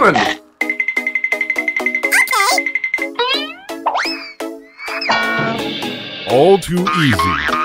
What happened? All too easy.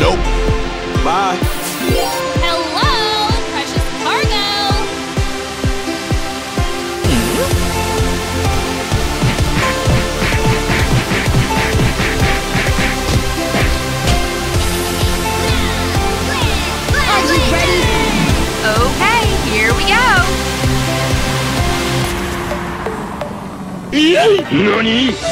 Nope. Bye. Hello, precious cargo. Are you ready? Okay, here we go. Nani?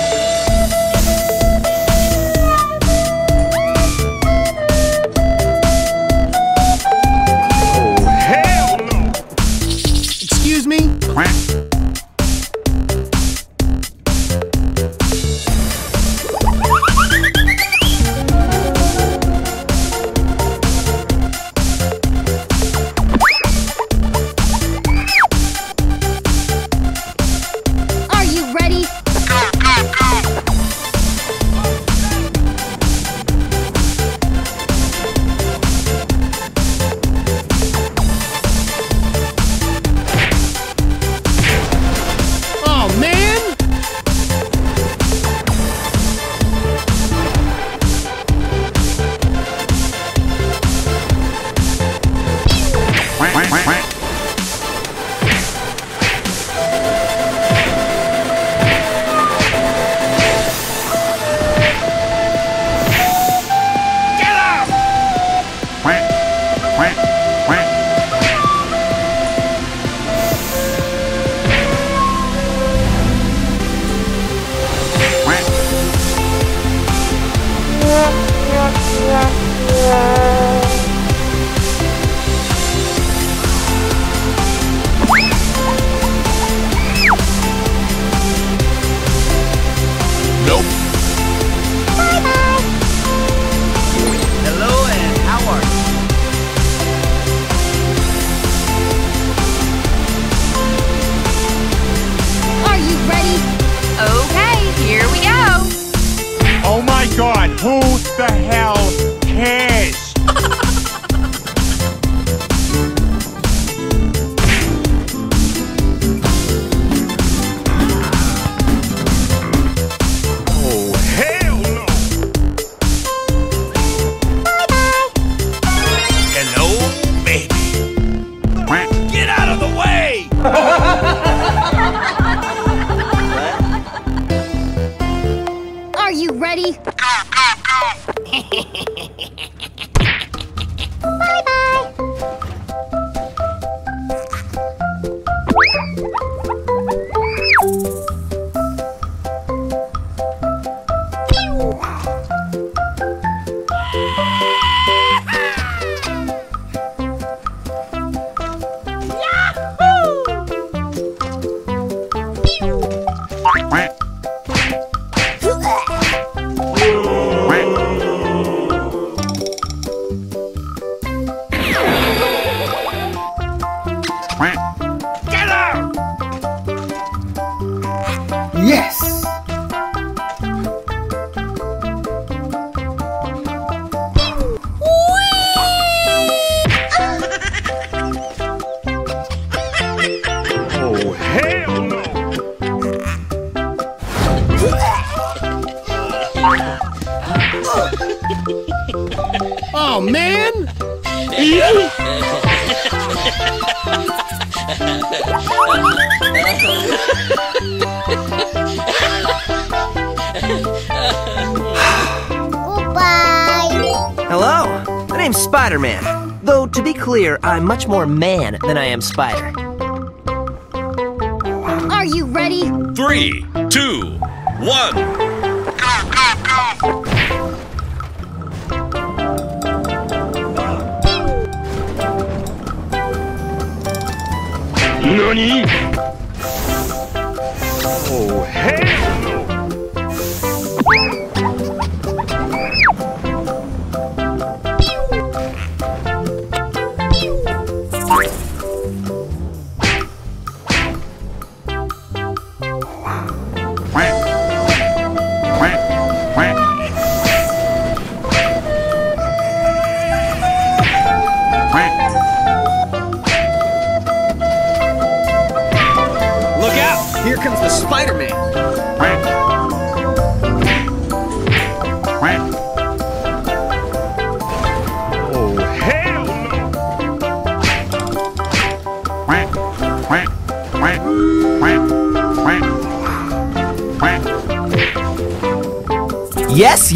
much more man than I am spider. Are you ready? Three, two, one. Go, go, go! Nani?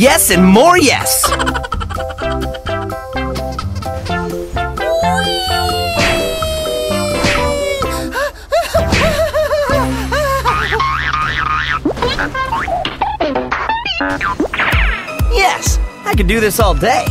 yes and more yes. yes, I could do this all day.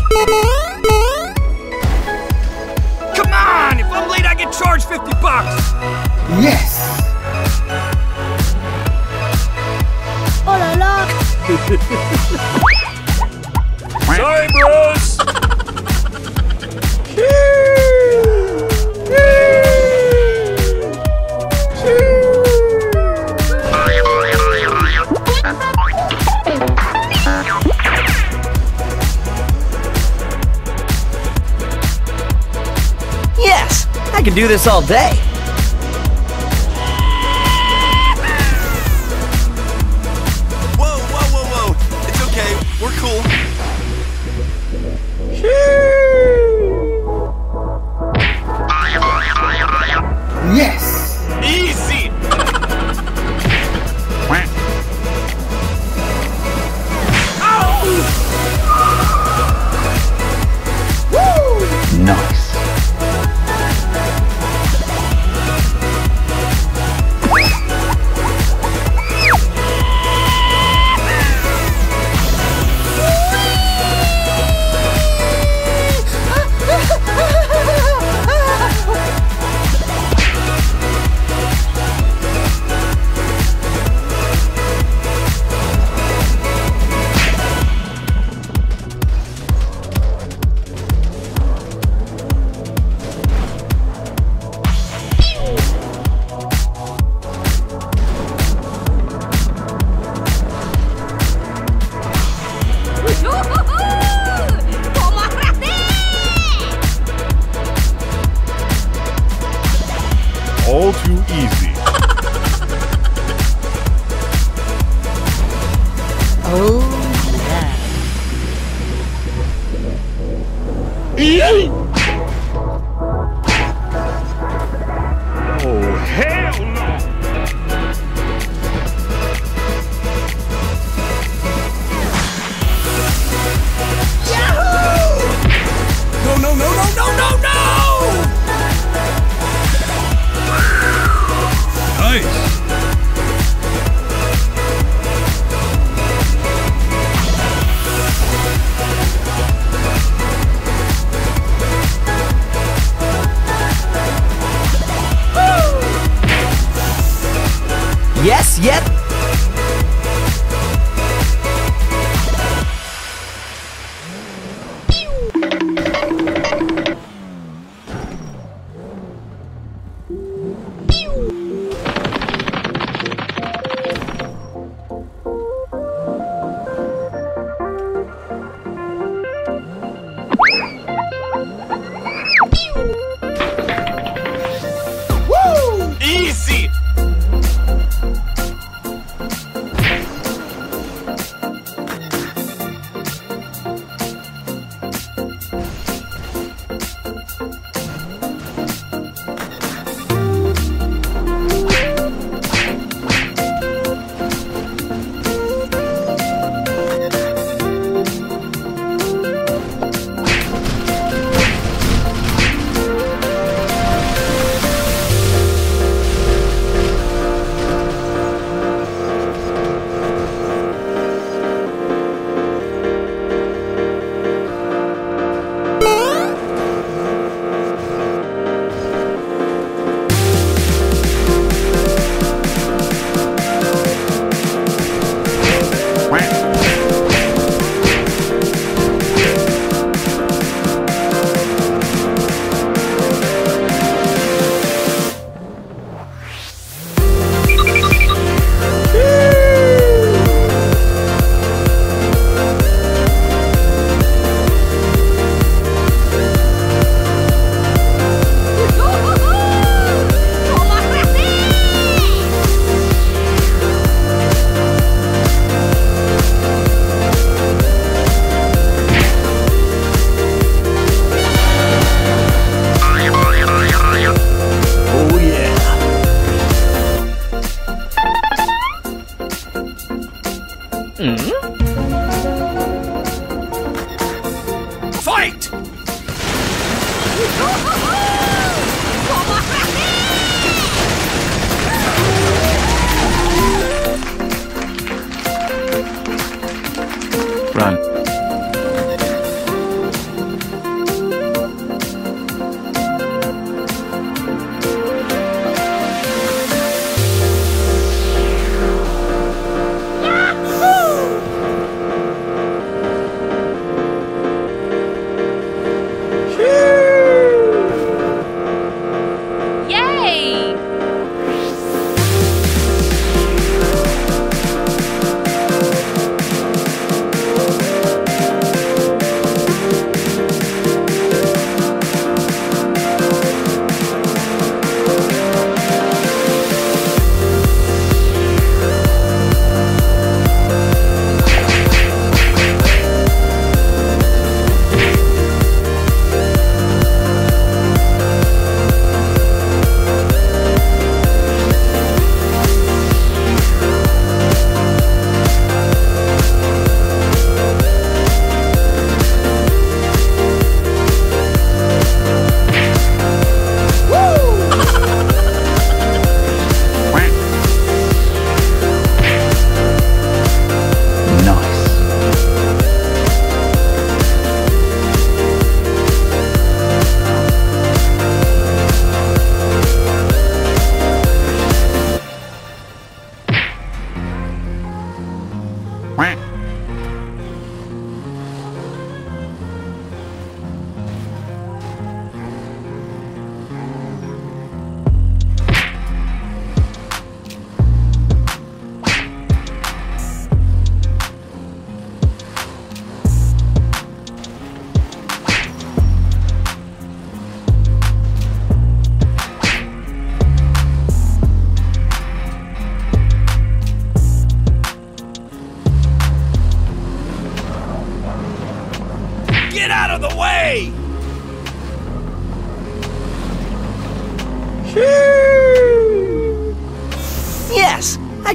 Can do this all day.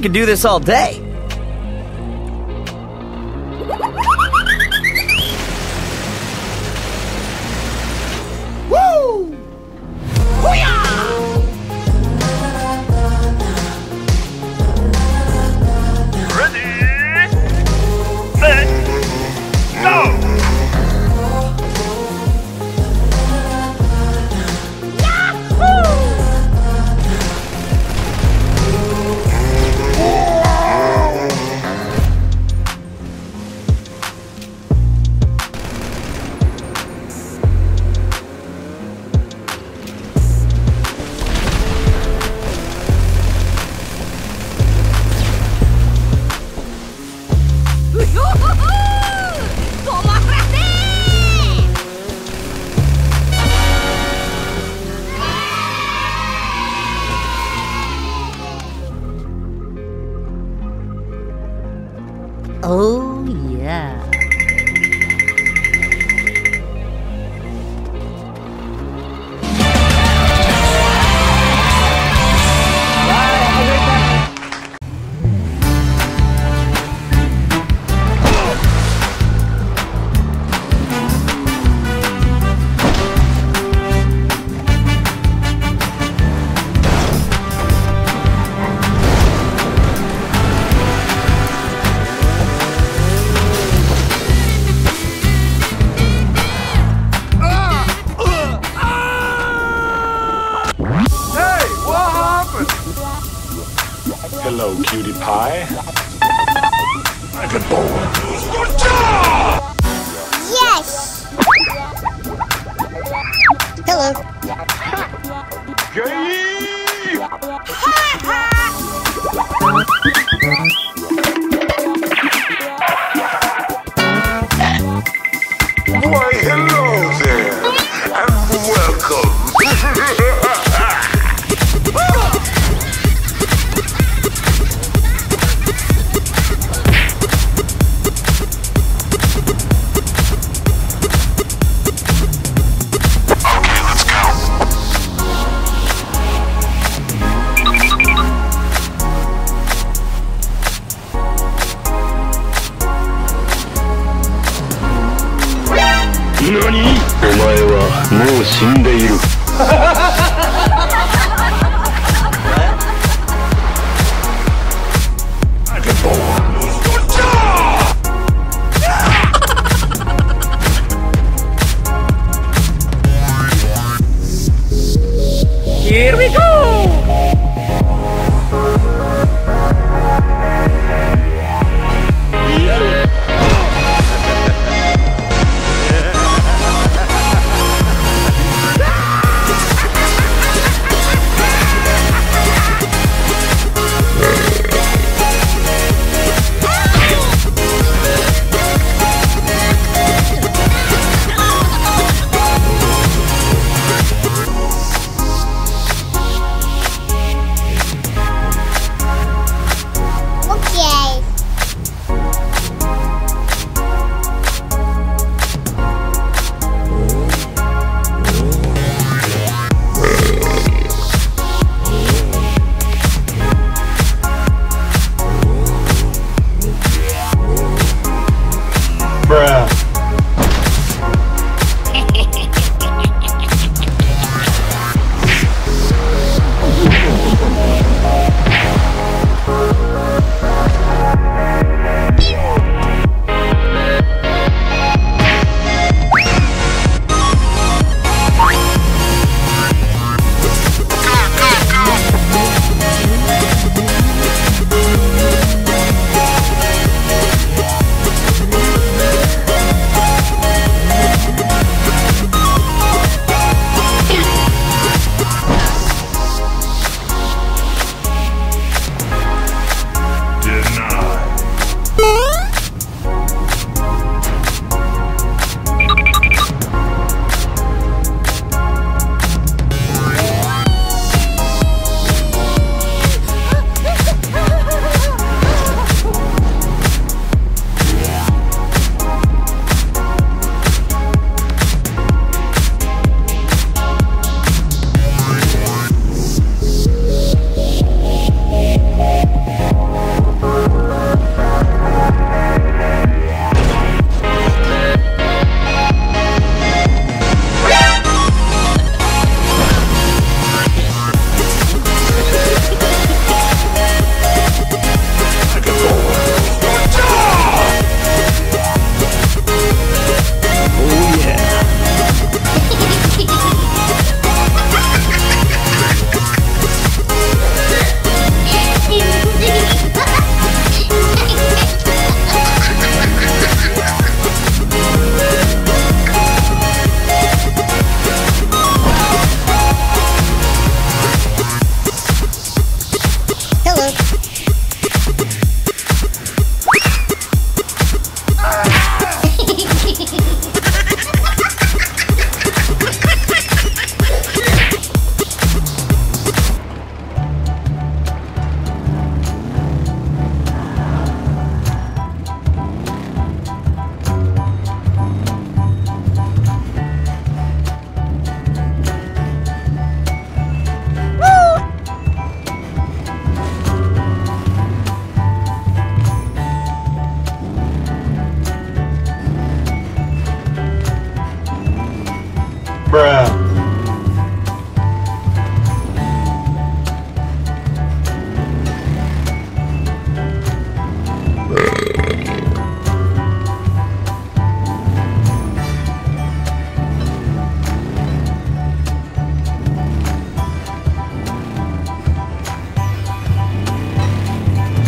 Could do this all day.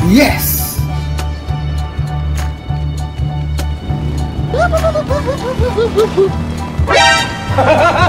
Yes! Okay,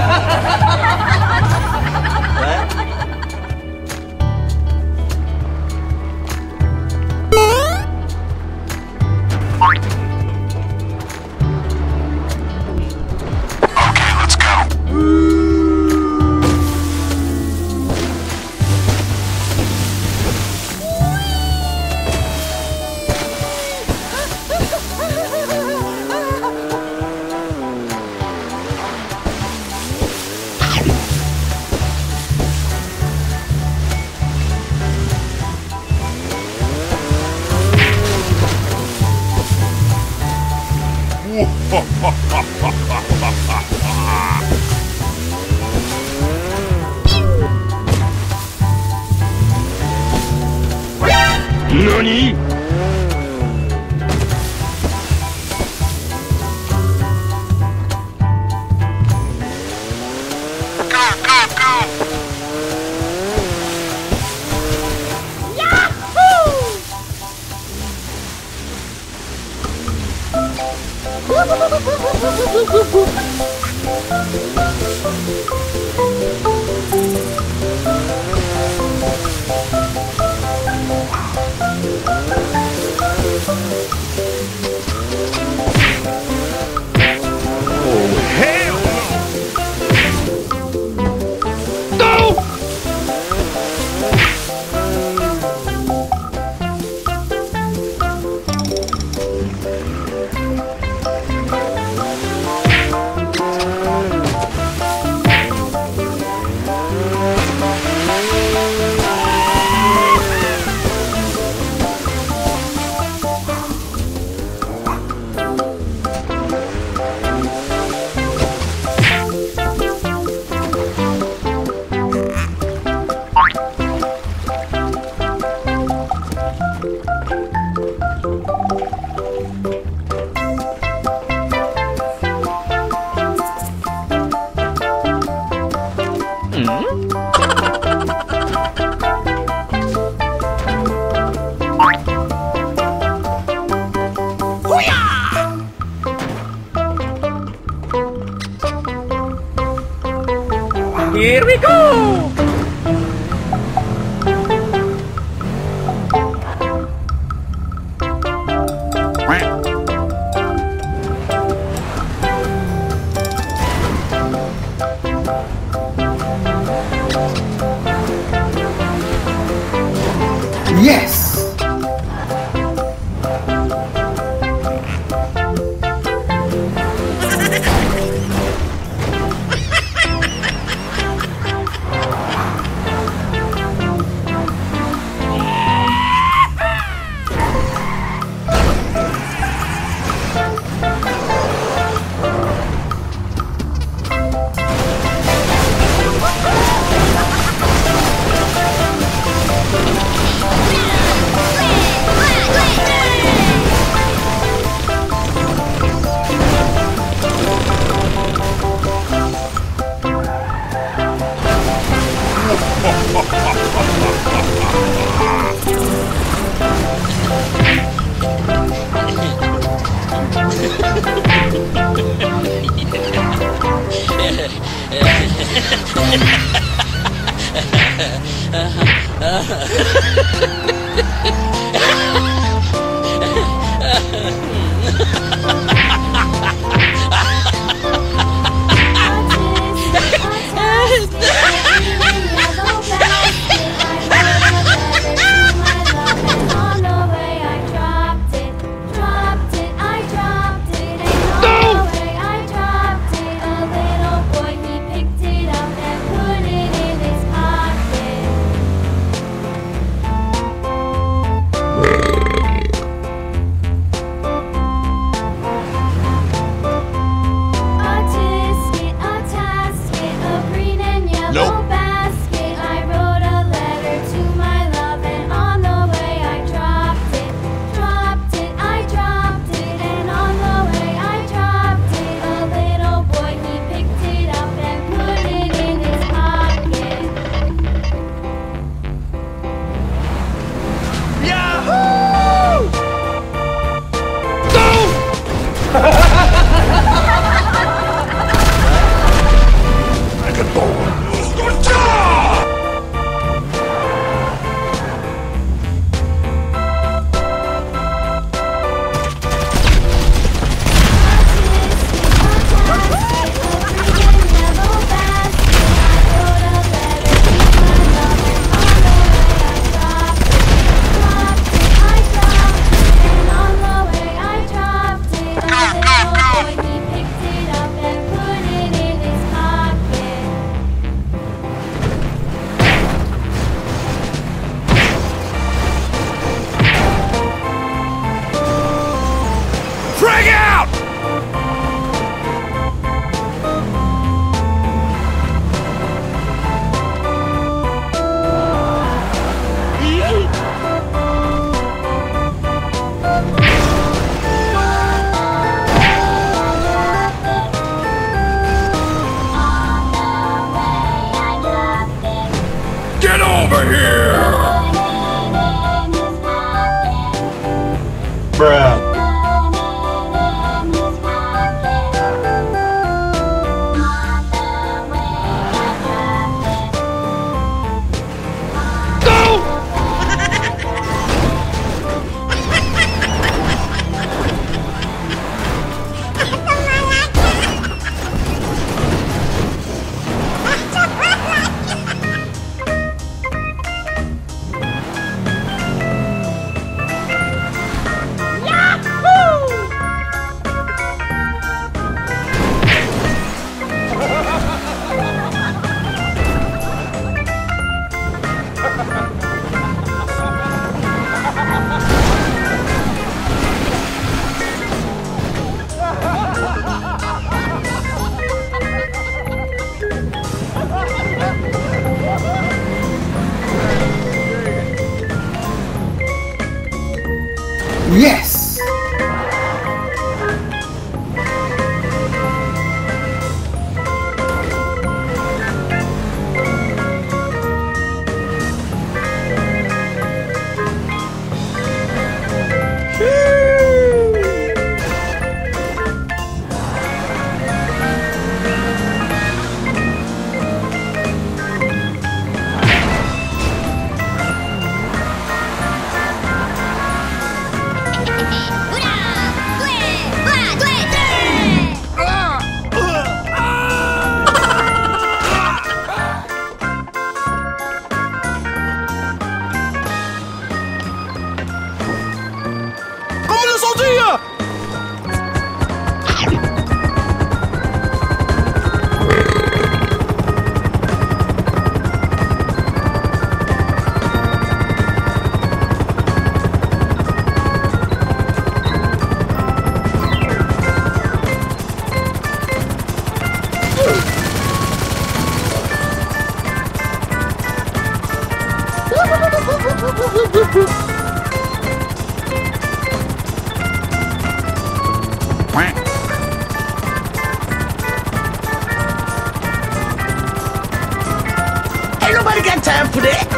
ンタンプレ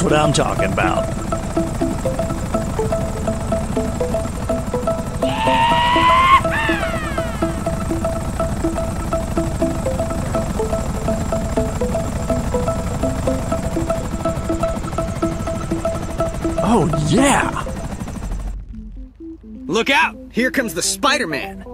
That's what I'm talking about. Oh, yeah. Look out! Here comes the Spider-Man.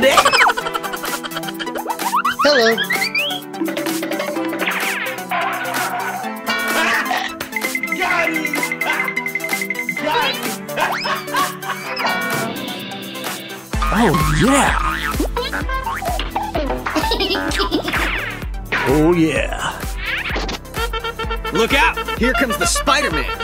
Got time for that. Hello. Oh, yeah. Oh, yeah. Look out! Here comes the Spider-Man.